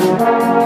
Bye.